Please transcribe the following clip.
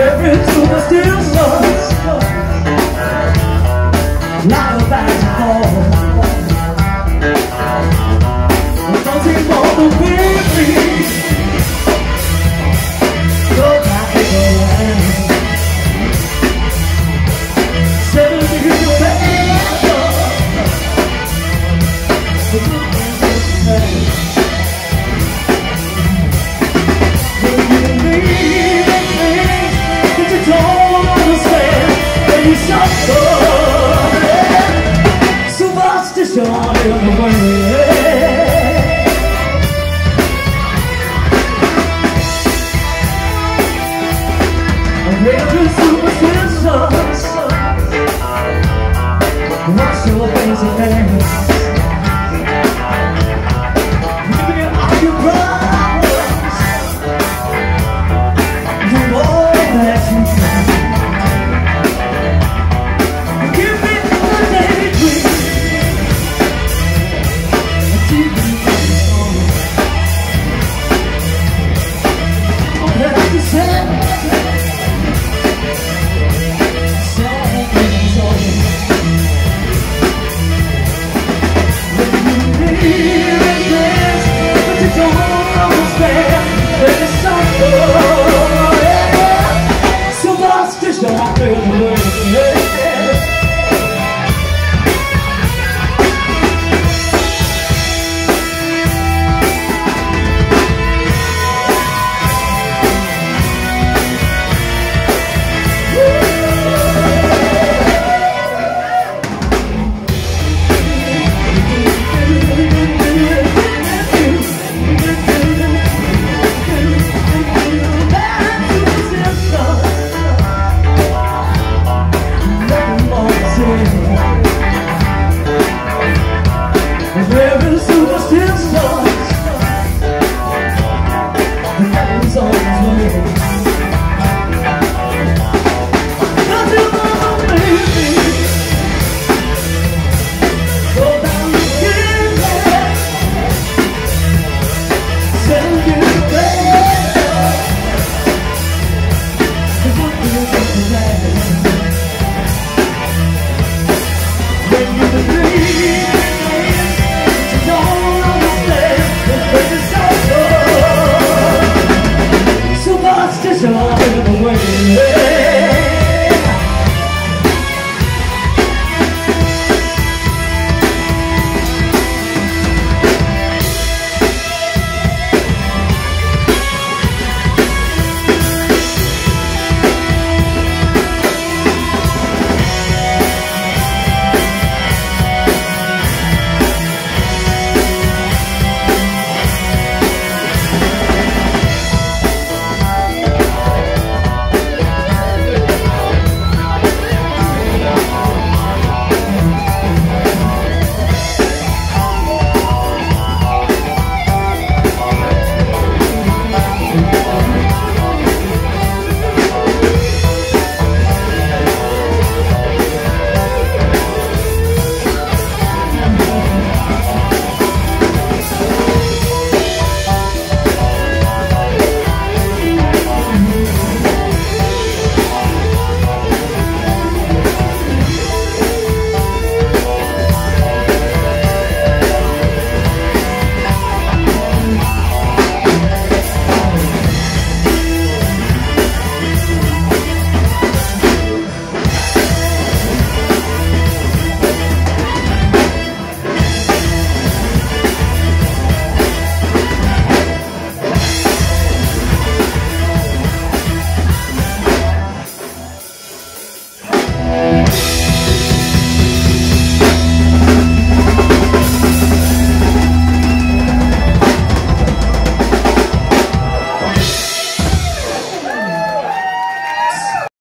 Every superstition Every superstition What's your basic name?